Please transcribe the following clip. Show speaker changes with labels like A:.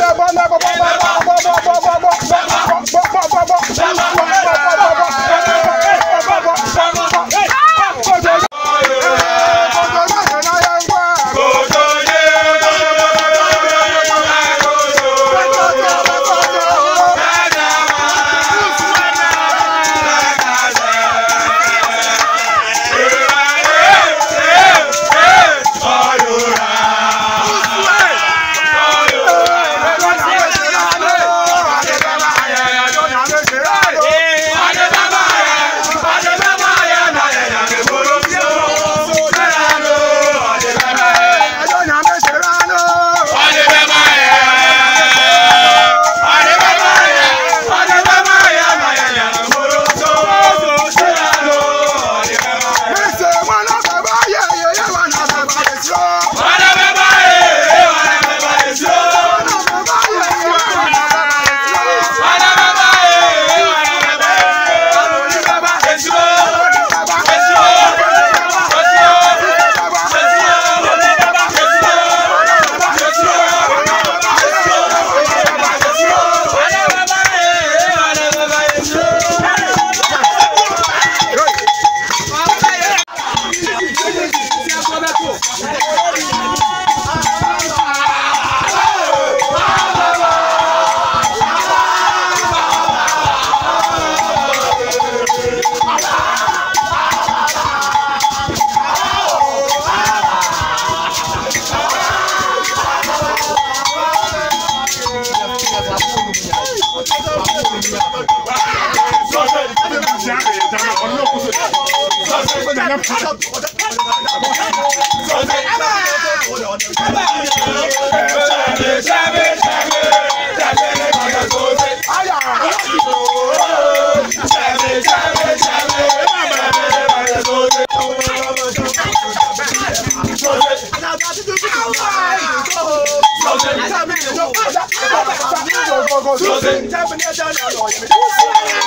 A: Alabama. Bye. Chosen. Chosen.